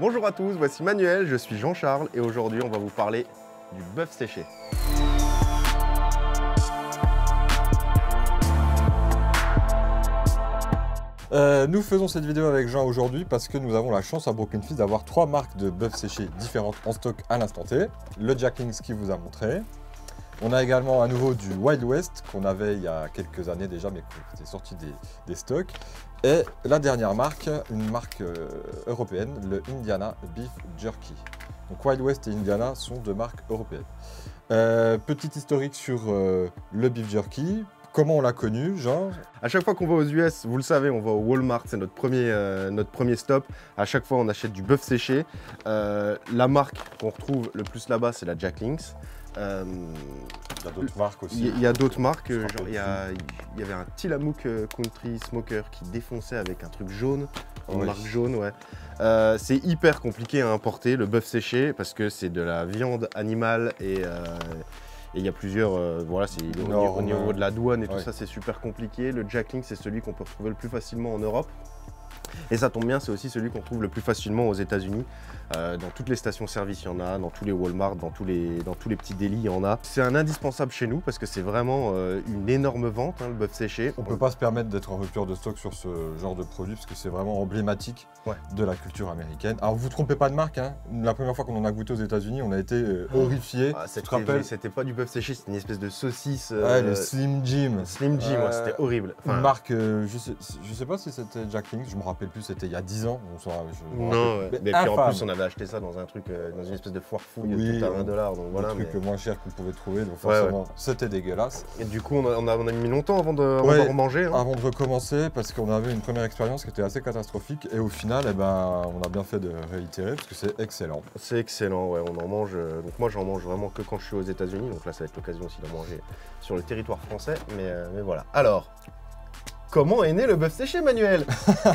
Bonjour à tous, voici Manuel, je suis Jean-Charles et aujourd'hui on va vous parler du bœuf séché. Euh, nous faisons cette vidéo avec Jean aujourd'hui parce que nous avons la chance à Broken Fist d'avoir trois marques de bœuf séché différentes en stock à l'instant T. Le Jack Links qui vous a montré. On a également à nouveau du Wild West qu'on avait il y a quelques années déjà mais qui était sorti des, stocks. Et la dernière marque, une marque euh, européenne, le Indiana Beef Jerky. Donc Wild West et Indiana sont deux marques européennes. Euh, petit historique sur le beef jerky. Comment on l'a connu, genre À chaque fois qu'on va aux US, vous le savez, on va au Walmart, c'est notre, premier, euh, notre premier stop. À chaque fois, on achète du bœuf séché. Euh, la marque qu'on retrouve le plus là-bas, c'est la Jack Links. Euh, il y a d'autres marques aussi. Il y, a d'autres marques. Genre, il, y il, y avait un Tillamook Country Smoker qui défonçait avec un truc jaune, une marque jaune, ouais. c'est hyper compliqué à importer le bœuf séché parce que c'est de la viande animale et et il y a plusieurs, euh, voilà, c'est au, niveau de la douane et tout ça, c'est super compliqué. Le Jackling, c'est celui qu'on peut retrouver le plus facilement en Europe. Et ça tombe bien, c'est aussi celui qu'on trouve le plus facilement aux États-Unis. Euh, dans toutes les stations-service, il y en a, dans tous les Walmart, dans tous les, dans tous les petits délits, il y en a. C'est un indispensable chez nous parce que c'est vraiment euh, une énorme vente, hein, le bœuf séché. On ne peut pas se permettre d'être en rupture de stock sur ce genre de produit parce que c'est vraiment emblématique de la culture américaine. Alors vous ne trompez pas de marque, hein. la première fois qu'on en a goûté aux États-Unis, on a été euh, horrifiés. Ah, c'était pas du bœuf séché, c'était une espèce de saucisse. Ouais, le Slim Jim. Slim Jim, c'était horrible. une marque, je, sais, sais pas si c'était Jack Links, je me rappelle plus, c'était il y a 10 ans. non, mais, puis en plus on avait acheté ça dans un truc, euh, dans une espèce de foire fouille oui, tout à 20 dollars. Donc voilà. truc moins cher qu'on pouvait trouver, donc forcément c'était dégueulasse. Et du coup, on a, on a, mis longtemps avant de, avant manger. Hein. Avant de recommencer, parce qu'on avait une première expérience qui était assez catastrophique, et au final, eh ben, on a bien fait de réitérer, parce que c'est excellent. C'est excellent, ouais, on en mange. Euh, donc moi, j'en mange vraiment que quand je suis aux États-Unis, donc là, ça va être l'occasion aussi de manger sur le territoire français, mais, euh, mais voilà. Alors, Comment est né le bœuf séché, Manuel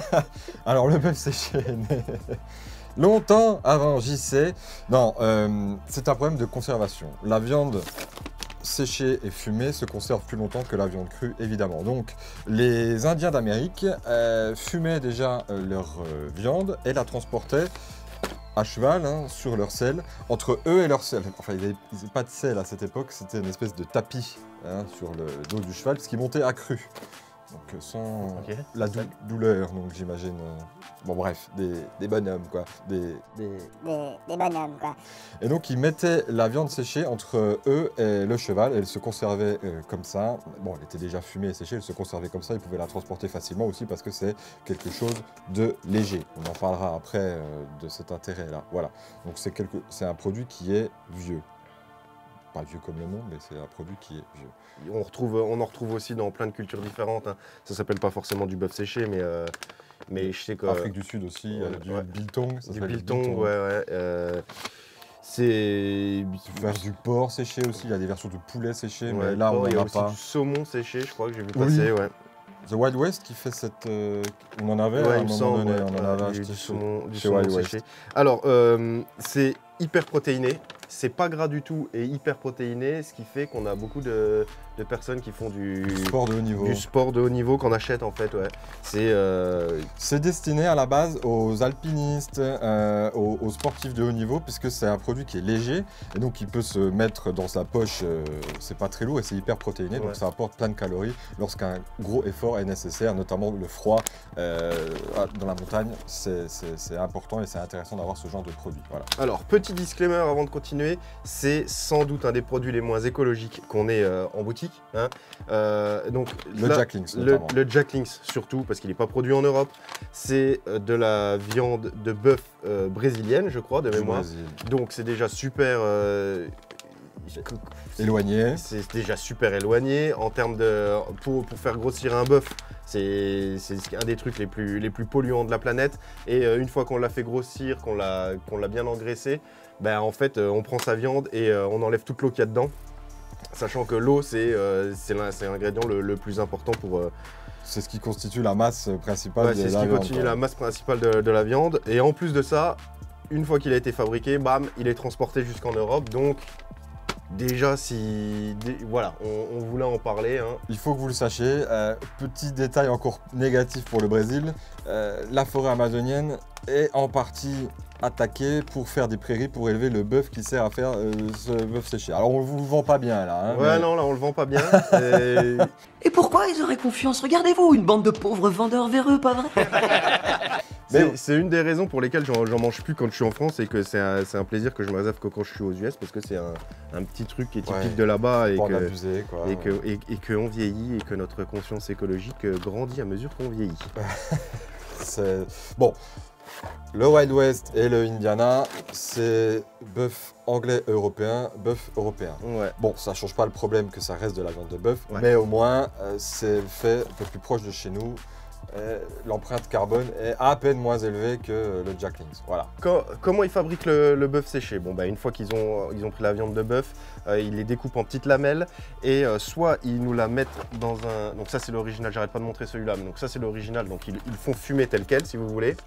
Alors, le bœuf séché est né longtemps avant JC. Non, euh, c'est un problème de conservation. La viande séchée et fumée se conserve plus longtemps que la viande crue, évidemment. Donc, les Indiens d'Amérique euh, fumaient déjà euh, leur viande et la transportaient à cheval hein, sur leur selle, entre eux et leur selle. Enfin, ils n'avaient pas de selle à cette époque, c'était une espèce de tapis hein, sur le dos du cheval, ce qui montait à cru. Donc sans la douleur, donc j'imagine. Euh, bon bref, des, bonhommes quoi. Des, des... bonhommes quoi. Et donc ils mettaient la viande séchée entre eux et le cheval, elle se conservait euh, comme ça. Bon, elle était déjà fumée et séchée, elle se conservait comme ça, ils pouvaient la transporter facilement aussi parce que c'est quelque chose de léger. On en parlera après euh, de cet intérêt là. Voilà, donc c'est quelque... un produit qui est vieux pas vieux comme le monde, mais c'est un produit qui est vieux. On, retrouve, on en retrouve aussi dans plein de cultures différentes. Hein. Ça s'appelle pas forcément du bœuf séché, mais, euh, mais je sais que... Afrique du Sud aussi, euh, du biltong. du biltong, ouais, ouais. Euh, c'est... Faire du porc séché aussi, il y a des versions de poulet séché, mais là on n'en a, pas. du saumon séché, je crois que j'ai vu passer, ouais. The Wild West qui fait cette. on en avait à un moment donné, on en avait acheté du saumon, du Wild West. Alors, c'est hyper protéiné, c'est pas gras du tout et hyper protéiné, ce qui fait qu'on a beaucoup de, personnes qui font du, sport de haut niveau. Du sport de haut niveau qu'on achète en fait, ouais. C'est euh, destiné à la base aux alpinistes, euh, aux, sportifs de haut niveau, puisque c'est un produit qui est léger et donc il peut se mettre dans sa poche. Euh, c'est pas très lourd et c'est hyper protéiné, donc ça apporte plein de calories lorsqu'un gros effort est nécessaire, notamment le froid dans la montagne. C'est important et c'est intéressant d'avoir ce genre de produit. Voilà. Alors petit disclaimer avant de continuer, c'est sans doute un des produits les moins écologiques qu'on ait euh, en boutique. Hein. Euh, donc le Jack Links, le, le, Jack Links surtout parce qu'il n'est pas produit en Europe. C'est euh, de la viande de bœuf brésilienne, je crois, de mémoire. Donc c'est déjà super éloigné. C'est déjà super éloigné en termes de pour, pour faire grossir un bœuf. C'est un des trucs les plus, les plus polluants de la planète. Et une fois qu'on l'a fait grossir, qu'on l'a bien engraissé, ben, en fait, euh, on prend sa viande et euh, on enlève toute l'eau qu'il y a dedans. Sachant que l'eau, c'est l'ingrédient le, plus important pour... c'est ce qui constitue la masse principale de la viande. C'est ce qui constitue la masse principale de, de, la viande. Et en plus de ça, une fois qu'il a été fabriqué, bam, il est transporté jusqu'en Europe. Donc, Déjà, si. Voilà, on, voulait en parler. Hein. Il faut que vous le sachiez. Euh, petit détail encore négatif pour le Brésil. Euh, la forêt amazonienne est en partie attaquer pour faire des prairies pour élever le bœuf qui sert à faire euh, ce bœuf séché. Alors on vous le vend pas bien là. hein, Ouais, mais- non, là, on le vend pas bien. Et- Et pourquoi ils auraient confiance? Regardez-vous, une bande de pauvres vendeurs véreux, pas vrai? C'est une des raisons pour lesquelles j'en mange plus quand je suis en France et que c'est un, plaisir que je me réserve que quand je suis aux US parce que c'est un, un petit truc qui est typique Ouais. de là-bas et que, abuser quoi. et, que, et, et que on vieillit et que notre conscience écologique euh, grandit à mesure qu'on vieillit. C'est- Bon, le Wild West et le Indiana, c'est bœuf anglais européen, bœuf européen. Ouais. Bon, ça change pas le problème que ça reste de la viande de bœuf, Ouais. mais au moins euh, c'est fait un peu plus proche de chez nous. L'empreinte carbone est à peine moins élevée que le Jacklings. Voilà. Co- comment ils fabriquent le, le bœuf séché? Bon, bah, une fois qu'ils ont, ils ont pris la viande de bœuf, euh, ils les découpent en petites lamelles et euh, soit ils nous la mettent dans un. Donc, ça, c'est l'original, j'arrête pas de montrer celui-là, mais donc ça, c'est l'original, donc ils, ils font fumer tel quel, si vous voulez.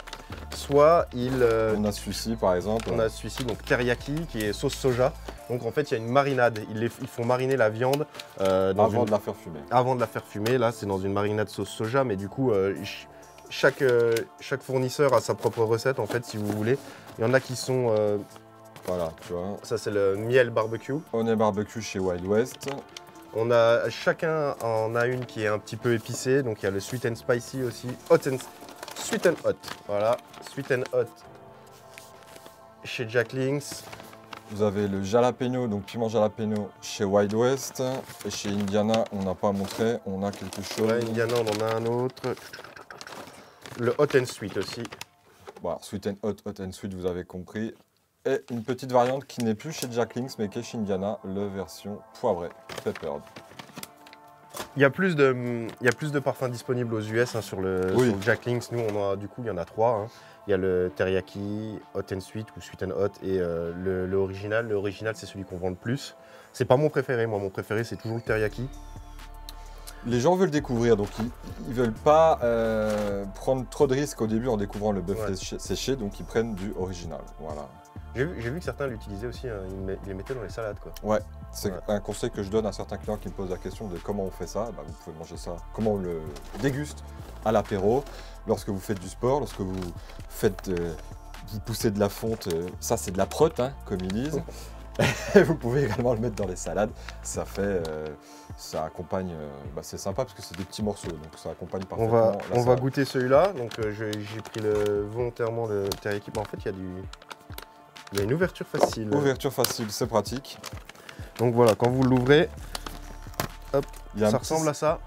Soit ils. euh, On a celui-ci par exemple. on a celui-ci, donc teriyaki, qui est sauce soja. Donc, en fait, il y a une marinade. Ils, les- ils font mariner la viande dans avant une- de la faire fumer. avant de la faire fumer. Là, c'est dans une marinade sauce soja, mais du coup, chaque, euh, chaque fournisseur a sa propre recette, en fait, si vous voulez. Il y en a qui sont. euh, Voilà, tu vois. ça, c'est le miel barbecue. On est barbecue chez Wild West. On a chacun en a une qui est un petit peu épicée, donc il y a le sweet and spicy aussi, hot and sweet and hot. Voilà, sweet and hot chez Jacklings. Vous avez le jalapeno, donc piment jalapeno chez Wild West. Et chez Indiana, on n'a pas montré, on a quelque chose. Ouais, Indiana, on en a un autre. Le hot and sweet aussi. Voilà, sweet and hot, hot and sweet, vous avez compris. Et une petite variante qui n'est plus chez Jacklings, mais qui est chez Indiana, le version poivrée, peppered. Il y a plus de, il y a plus de parfums disponibles aux US hein, sur, le, Oui. sur le Jacklings. Nous, on a, du coup, il y en a trois. hein. Il y a le teriyaki, hot and sweet ou sweet and hot et euh, le, le original. Le original, c'est celui qu'on vend le plus. C'est pas mon préféré. Moi, mon préféré, c'est toujours le teriyaki. Les gens veulent découvrir, donc ils, ils veulent pas euh, prendre trop de risques au début en découvrant le bœuf Ouais. séché, donc ils prennent du original. Voilà. J'ai vu, que certains l'utilisaient aussi. hein. Ils, les mettaient dans les salades, quoi. C'est Ouais. un conseil que je donne à certains clients qui me posent la question de comment on fait ça. Bah, vous pouvez manger ça, comment on le déguste à l'apéro, lorsque vous faites du sport, lorsque vous faites, euh, vous poussez de la fonte, euh, ça c'est de la prot, hein, comme ils disent. Vous pouvez également le mettre dans les salades. Ça fait, euh, ça accompagne, euh, bah, c'est sympa parce que c'est des petits morceaux, donc ça accompagne On parfaitement. va, la on va goûter celui-là. Donc, euh, j'ai pris le, volontairement le teriyaki. Mais en fait, il y a du. Il y a une ouverture facile. Ouverture facile, c'est pratique. Donc voilà, quand vous l'ouvrez, a ça petit- ressemble à ça.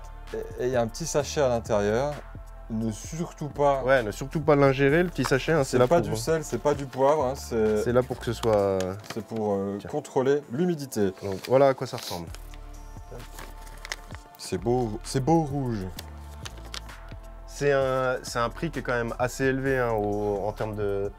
Et il y a un petit sachet à l'intérieur. Ne surtout pas. Ouais, ne surtout pas l'ingérer, le petit sachet. hein, c'est là pas pour. du sel, c'est pas du poivre, hein, c'est là pour que ce soit. c'est pour euh, contrôler l'humidité. Donc voilà à quoi ça ressemble. C'est beau, c'est beau rouge. C'est un, un prix qui est quand même assez élevé hein, au- en termes de,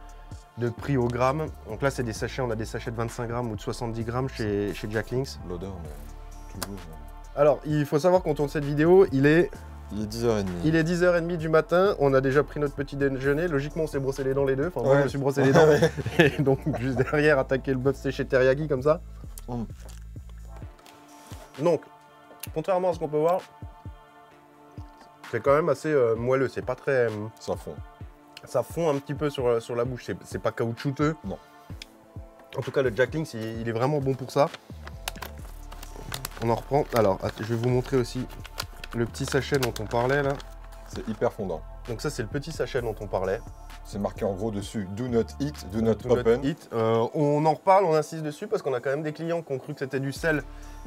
de prix au gramme. Donc là, c'est des sachets, on a des sachets de 25 grammes ou de 70 grammes chez, chez Jacklings. L'odeur, mais toujours. euh. Alors, il faut savoir qu'on tourne cette vidéo, il est, Il est 10h30. il est 10h30 du matin, on a déjà pris notre petit déjeuner. Logiquement, on s'est brossé les dents les deux. Enfin, moi, Ouais. je me suis brossé les dents. Et donc, juste derrière, attaquer le bœuf séché teriyaki comme ça. Mm. Donc, contrairement à ce qu'on peut voir, c'est quand même assez euh, moelleux. C'est pas très. euh, Ça fond. Ça fond un petit peu sur, sur la bouche. C'est- pas caoutchouteux. Non. En tout cas, le Jacklings, il, il est vraiment bon pour ça. On en reprend. Alors, je vais vous montrer aussi le petit sachet dont on parlait là. C'est hyper fondant. Donc ça, c'est le petit sachet dont on parlait. C'est marqué en gros dessus Do not eat, do not Do not open. eat. Euh, on en reparle, on insiste dessus parce qu'on a quand même des clients qui ont cru que c'était du sel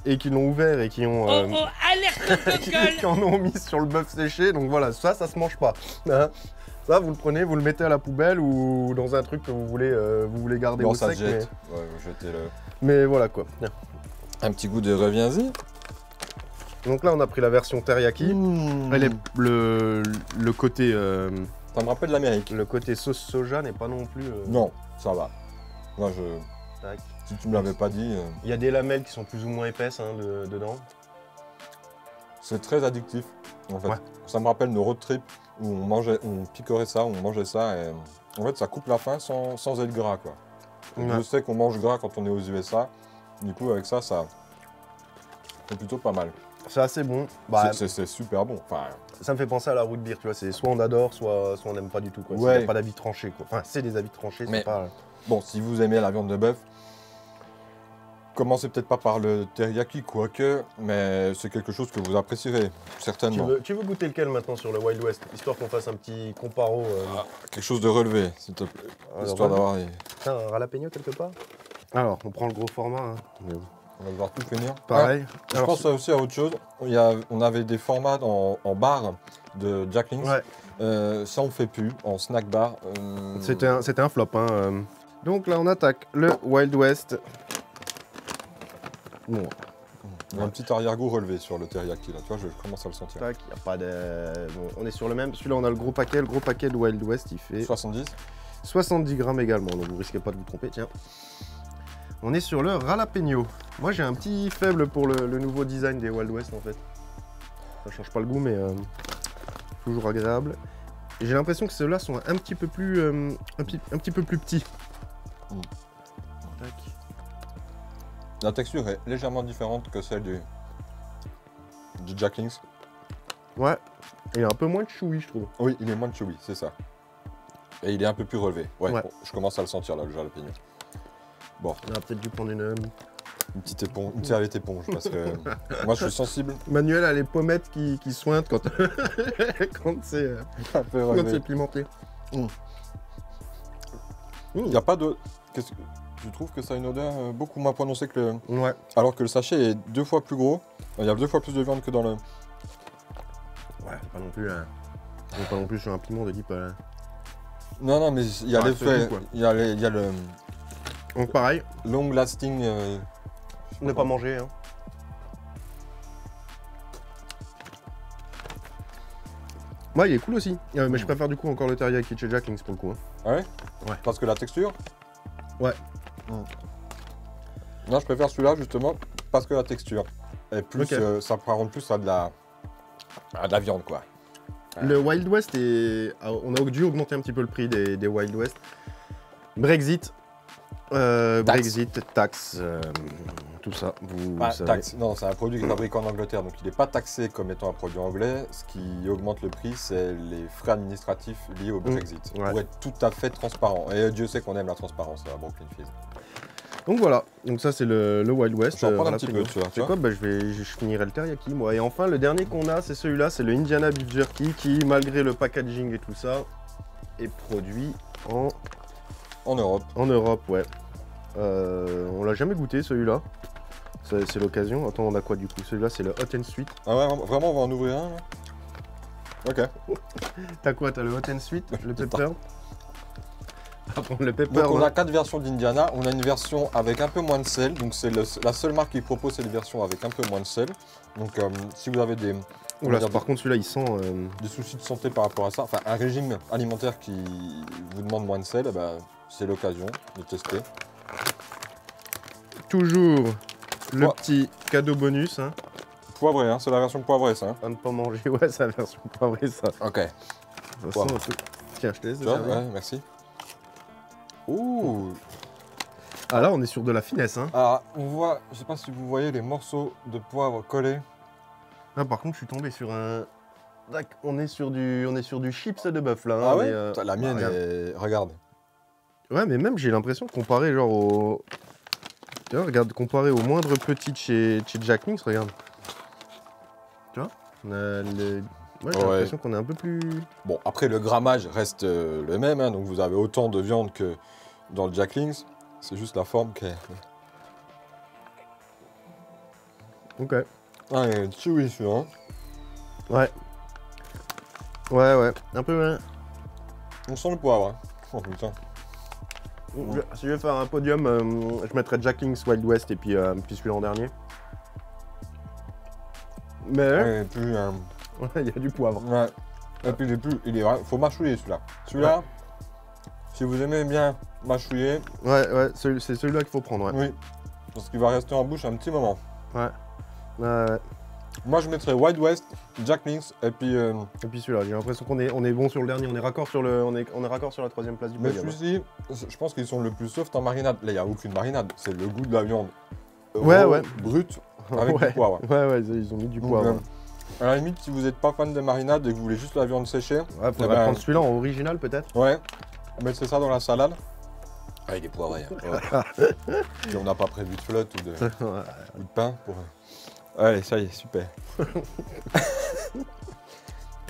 et qui l'ont ouvert et qui ont. euh, Oh oh, alerte qui, qui en ont mis sur le bœuf séché. Donc voilà, ça, ça se mange pas. Ça, vous le prenez, vous le mettez à la poubelle ou dans un truc que vous voulez, euh, vous voulez garder Non, au ça sec. se jette. Ouais, jetez-le. Mais, mais voilà quoi. Bien. Un petit goût de reviens-y. Donc là, on a pris la version teriyaki. Mmh. Elle est- le, le côté euh, Ça me rappelle l'Amérique. le côté sauce soja n'est pas non plus. euh, Non, ça va. Moi, je. tac. Si tu me l'avais pas dit, euh, Il y a des lamelles qui sont plus ou moins épaisses hein, de- dedans. c'est très addictif. En fait, Ouais. ça me rappelle nos road trips où on mangeait, on picorait ça, on mangeait ça et en fait, ça coupe la faim sans, sans être gras, quoi. Ouais. Je sais qu'on mange gras quand on est aux USA. Du coup, avec ça, ça c'est plutôt pas mal. C'est assez bon. Bah, C'est- super bon. Enfin, ça me fait penser à la route beer, tu vois. C'est soit on adore, soit, soit on n'aime pas du tout. Quoi. Ouais. C'est pas d'avis tranché. Quoi. Enfin, c'est des avis tranchés, Mais- c'est pas. bon, si vous aimez la viande de bœuf, commencez peut-être pas par le teriyaki, quoique, mais c'est quelque chose que vous apprécierez, Tu certainement. veux, tu veux goûter lequel maintenant sur le Wild West Histoire qu'on fasse un petit comparo. Euh, Ah, quelque chose de relevé, s'il te plaît. Alors, Histoire d'avoir. un jalapeno quelque part Alors, on prend le gros format. hein. On va devoir tout finir. Pareil. Ah, je Alors, pense aussi à autre chose. Il y a- on avait des formats en, en bar de Jack Links. Ouais. Euh, ça, on fait plus en snack bar. Euh, C'était un, un flop. Hein. Donc là, on attaque le Wild West. Bon, il y a un petit arrière-goût relevé sur le teriyaki. Là, tu vois, je commence à le sentir. tac, y a pas de. bon, on est sur le même. Celui-là, on a le gros paquet. Le gros paquet de Wild West, il fait 70 70 grammes également. Donc vous risquez pas de vous tromper. Tiens. On est sur le jalapeno. Moi, j'ai un petit faible pour le, le nouveau design des Wild West en fait. Ça change pas le goût, mais euh, toujours agréable. J'ai l'impression que ceux-là sont un petit peu plus, euh, un, petit, un petit peu plus petits. Mm. La texture est légèrement différente que celle du, du Jack Links. Ouais. Et il est un peu moins chewy, je trouve. Oui, il est moins chewy, c'est ça. Et il est un peu plus relevé. Ouais, Ouais. bon, je commence à le sentir là, le jalapeno. Bon, On aurait peut-être dû prendre une. euh, une petite éponge, une serviette éponge, parce que moi je suis sensible. Manuel a les pommettes qui, qui sointent quand, quand c'est euh, c'est pimenté. Il n'y a pas de. Je trouve que ça a une odeur euh, beaucoup moins prononcée que le. Ouais. Alors que le sachet est deux fois plus gros. Il y a deux fois plus de viande que dans le. Ouais, c'est pas non plus. pas non plus sur un piment de type. euh, Non, non, mais il y a Ouais, l'effet. Il y, a les- il y a le Donc pareil, long lasting. euh, on n'est pas mangé. Hein. Ouais, il est cool aussi. Euh, mais je préfère du coup encore le teriyaki chez Jack Links pour le coup. hein. Ah ouais? Ouais. Parce que la texture? Ouais. Hmm. Non, je préfère celui-là justement parce que la texture est plus. Ok. euh, ça rend plus à de la. à de la viande quoi. Le Wild West est. On a dû augmenter un petit peu le prix des, des Wild West. Brexit. Euh. Brexit, taxe, euh, tout ça. Vous, Ah, savez. taxe. Non, c'est un produit qui est fabriqué en Angleterre, donc il n'est pas taxé comme étant un produit anglais. Ce qui augmente le prix, c'est les frais administratifs liés au Brexit. Mmh. ouais. Pour être tout à fait transparent. Et Dieu sait qu'on aime la transparence à Brooklyn Fizz. Donc voilà, donc ça c'est le, le Wild West. Je vais en euh, prendre un petit peu, tu vois, C'est quoi bah, je, vais, je finirai le teriyaki moi. Et enfin le dernier qu'on a c'est celui-là, c'est le Indiana Beef Jerky qui malgré le packaging et tout ça est produit en, En Europe. en Europe, ouais. Euh, on l'a jamais goûté celui-là. C'est l'occasion. Attends, on a quoi du coup? Celui-là c'est le Hot and Sweet. Ah ouais, vraiment, on va en ouvrir un là Ok. T'as quoi T'as le Hot and Sweet, le pepper? Le pepper. Donc on a quatre versions d'Indiana. On a une version avec un peu moins de sel. Donc c'est la seule marque qui propose cette version avec un peu moins de sel. Donc euh, si vous avez des, dire par contre celui-là il sent. euh, des soucis de santé par rapport à ça, enfin un régime alimentaire qui vous demande moins de sel, eh ben, c'est l'occasion de tester. Toujours le petit cadeau bonus. Hein, Poivré, hein, c'est la version poivrée ça. hein. à ne pas manger. Ouais, c'est la version poivrée ça. Ok. Sent un peu- Tiens, je te laisse. Ouais, merci. Ouh Ah là, on est sur de la finesse. Hein. Alors, on voit, je sais pas si vous voyez les morceaux de poivre collés. Ah, par contre, je suis tombé sur un. On est sur du, on est sur du chips de bœuf là. hein, Ah ouais mais, euh, La mienne est... Regarde. Ouais, mais même j'ai l'impression de comparer genre au. Tu vois, regarde, comparé au moindre petit de chez, chez Jack Links, regarde. Tu vois On a le- Ouais, j'ai Ouais. l'impression qu'on est un peu plus. Bon, après, le grammage reste euh, le même, hein, donc vous avez autant de viande que dans le Jack Links. C'est juste la forme qui est... Ok. Ah, il est chewy celui-là. hein. Ouais. Ouais, ouais. Un peu. hein. On sent le poivre. hein. Oh putain. Je- Si je vais faire un podium, euh, je mettrais Jack Links Wild West et puis, euh, puis celui-là en dernier. Mais Ouais, plus, euh, ouais, il y a du poivre. ouais. Et puis il est plus... Il est... faut mâchouiller celui-là. Celui-là, si vous aimez bien mâchouiller, Ouais, ouais, c'est celui-là qu'il faut prendre, ouais. oui. Parce qu'il va rester en bouche un petit moment. Ouais, ouais. Moi, je mettrais Wild West, Jack Links, et puis... euh, Et puis celui-là, j'ai l'impression qu'on est, on est bon sur le dernier, on est raccord sur, le, on est, on est raccord sur la troisième place du Mais podium. celui-ci, je pense qu'ils sont le plus soft en marinade. Là, il n'y a aucune marinade. C'est le goût de la viande. Ouais, ouais. Brut. Avec ouais. du poivre. Ouais, ouais, ils ils ont mis du Donc, poivre. euh, à la limite, si vous n'êtes pas fan de marinade et que vous voulez juste la viande séchée, Ouais, faudrait ben- prendre celui-là en original peut-être. ouais, mettez ça dans la salade. Ah, il est poivré. hein. Puis on n'a pas prévu de flotte ou de, Ouais. ou de pain pour. Allez, ça y est, super.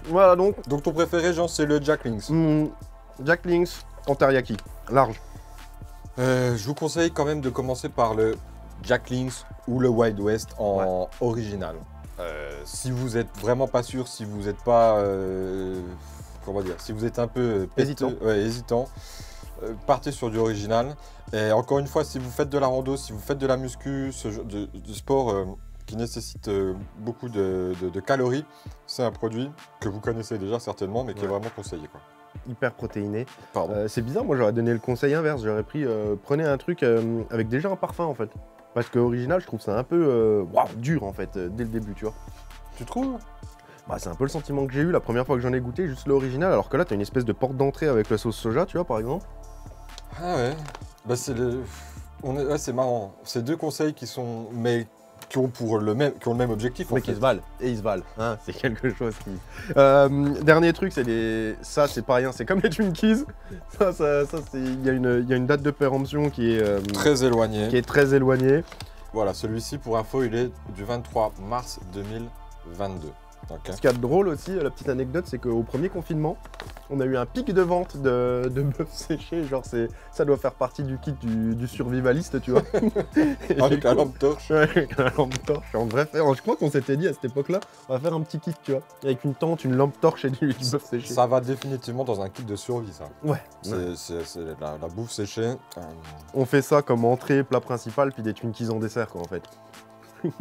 voilà donc, Donc ton préféré, Jean, c'est le Jack Links. hmm, Jack Links en teriyaki, large. Euh, je vous conseille quand même de commencer par le Jack Links ou le Wild West en original. Euh, si vous êtes vraiment pas sûr, si vous n'êtes pas, euh, comment dire, si vous êtes un peu péteux- Hésitant. ouais, hésitant, euh, partez sur du original. Et encore une fois, si vous faites de la rando, si vous faites de la muscu, ce genre de, de sport euh, qui nécessite euh, beaucoup de, de- de calories, c'est un produit que vous connaissez déjà certainement, mais qui est vraiment conseillé. Quoi. Hyper protéiné. Euh, c'est bizarre, moi j'aurais donné le conseil inverse. J'aurais pris, euh, prenez un truc euh, avec déjà un parfum en fait. Parce que original, je trouve ça un peu dur en fait, dès le début, tu vois. tu trouves? Bah, c'est un peu le sentiment que j'ai eu la première fois que j'en ai goûté, juste l'original. Alors que là, t'as une espèce de porte d'entrée avec la sauce soja, tu vois, par exemple. Ah ouais. Bah c'est le. On est... ouais, c'est marrant. C'est deux conseils qui sont. mais qui ont pour le même. qui ont le même objectif en Mais qui fait. se valent. Et ils se valent. Hein, c'est quelque chose qui. Euh, dernier truc, c'est les. Ça, c'est pas rien, c'est comme les Twinkies. Ça, ça, ça c'est. Il y, a une- il y a une date de péremption qui est, euh, Très éloigné. qui est très éloignée. Voilà, celui-ci pour info, il est du 23 mars 2022. Ce qu'il y a de drôle aussi, la petite anecdote, c'est qu'au premier confinement, on a eu un pic de vente de, de bœuf séché. Genre, c'est, ça doit faire partie du kit du, du survivaliste, tu vois. Avec la lampe torche. Ouais, avec la lampe torche. En vrai, je crois qu'on s'était dit à cette époque-là, on va faire un petit kit, tu vois. Avec une tente, une lampe torche et du, du bœuf séché. Ça va définitivement dans un kit de survie, ça. Ouais. C'est la bouffe séchée. euh, On fait ça comme entrée, plat principal, puis des Twinkies en dessert, quoi, en fait.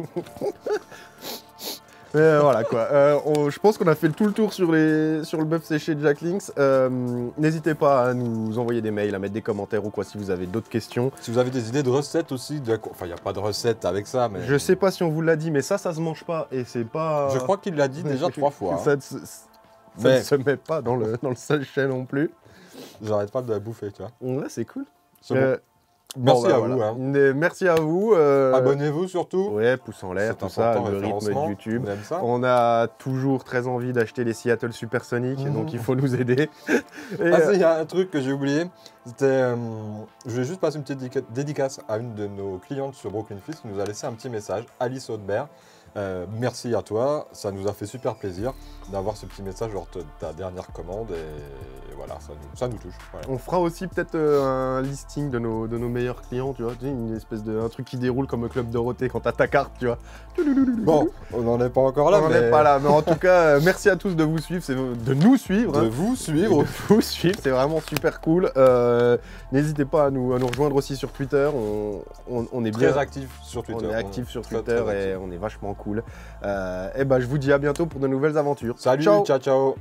Mais voilà quoi. Euh, on- je pense qu'on a fait tout le tour sur, les, sur le bœuf séché de Jack Links. Euh, N'hésitez pas à nous envoyer des mails, à mettre des commentaires ou quoi si vous avez d'autres questions. Si vous avez des idées de recettes aussi, de... enfin, il n'y a pas de recette avec ça, mais. Je sais pas si on vous l'a dit, mais ça, ça se mange pas et c'est pas. Je crois qu'il l'a dit déjà trois fois. hein. ça ne se, ça Mais- ne se met pas dans le, dans le sachet non plus. J'arrête pas de la bouffer, tu vois. Ouais, c'est cool. C'est bon. Euh, Merci bah, à vous, hein. Merci à vous. euh, Abonnez-vous surtout. Ouais, pouce en l'air, tout ça, le rythme de YouTube. On aime ça. On a toujours très envie d'acheter les Seattle Supersonic, Mhm. donc il faut nous aider. Ah, euh, il y a un truc que j'ai oublié. C'était. euh, je vais juste passer une petite dédica- dédicace à une de nos clientes sur Brooklyn Fist qui nous a laissé un petit message, Alice Audebert. Euh, merci à toi, ça nous a fait super plaisir d'avoir ce petit message lors de ta dernière commande et voilà, ça nous, ça nous touche. voilà. on fera aussi peut-être euh, un listing de nos, de nos meilleurs clients, tu vois, une espèce de un truc qui déroule comme au club Dorothée quand t'as ta carte, tu vois. Bon, on n'en est pas encore là, on n'en mais est pas là, mais en tout cas, euh, merci à tous de vous suivre, c'est de nous suivre. de hein. vous de suivre. vous suivre, c'est vraiment super cool. Euh, N'hésitez pas à nous, à nous rejoindre aussi sur Twitter, on, on- on est Très bien actif sur Twitter. On est actif sur très, Twitter très et actif. on est vachement cool. Et ben je vous dis à bientôt pour de nouvelles aventures. Salut, Ciao ciao. ciao.